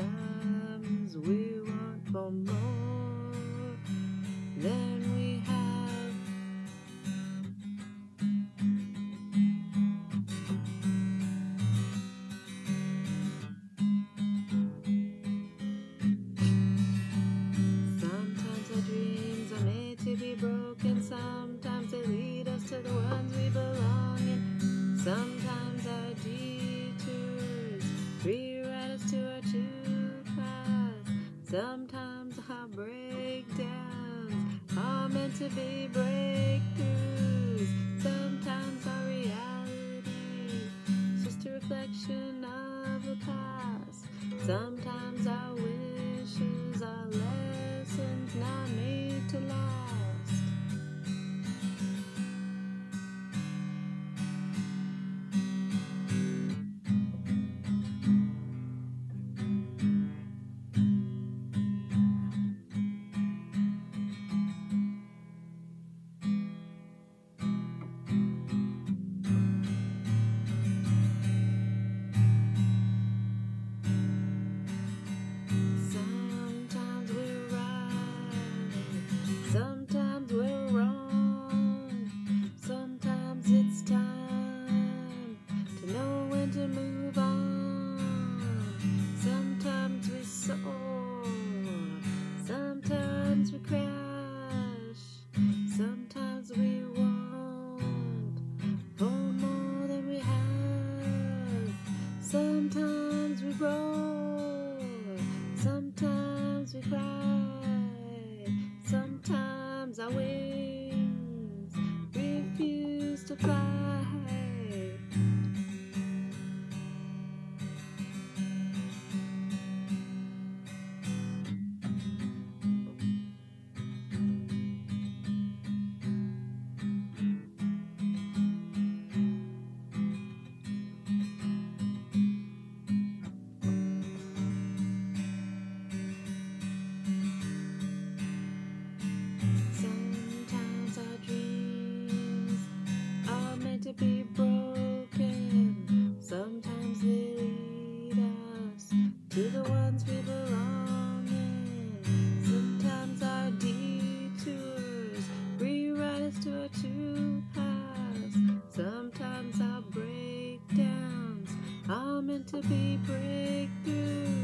sometimes we want for more than we have. Sometimes our dreams are made to be broken, sometimes they lead us to the ones we belong in. Sometimes our detours Sometimes our breakdowns are meant to be breakthroughs. Sometimes our reality is just a reflection of the past. Sometimes sometimes we meant to be breakthrough.